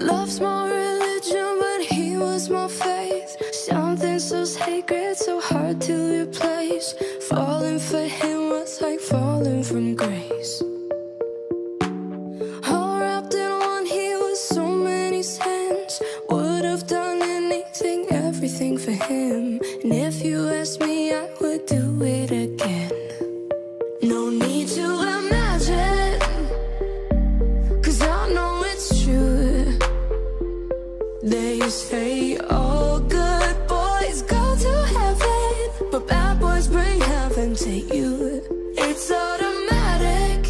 Love's my religion, but he was my faith. Something so sacred, so hard to replace. Falling for him was like falling from grace. All wrapped in one, he was so many sins. Would have done anything, everything for him. Say all good boys go to heaven, but bad boys bring heaven to you. It's automatic,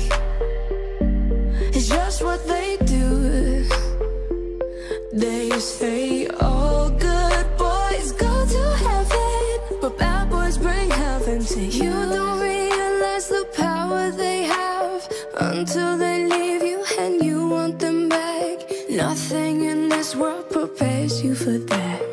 it's just what they do. They say all good boys go to heaven, but bad boys bring heaven to you. You don't realize the power they have until they this world prepares you for that.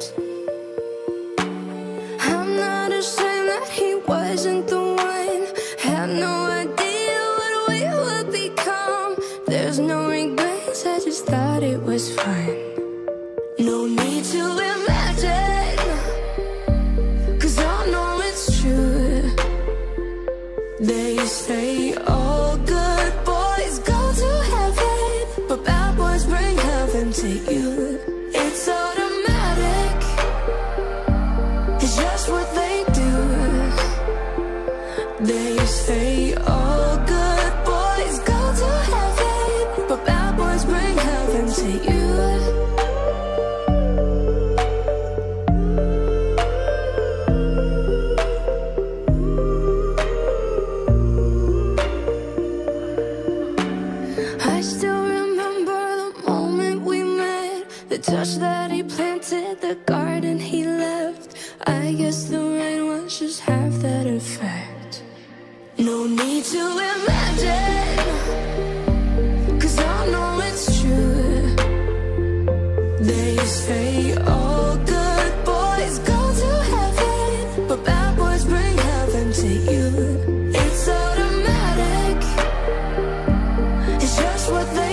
I'm not ashamed that he wasn't the one. Had no idea what we would become. There's no regrets, I just thought it was fun. No need to imagine, cause I know it's true. They say all good boys go to heaven, but bad boys bring heaven to you. What they do. They say all good boys go to heaven, but bad boys bring heaven to you. I still remember the moment we met, the touch that he planted, the garden he need to imagine. Cause I know it's true. They say all good boys go to heaven But bad boys bring heaven to you. It's automatic. It's just what they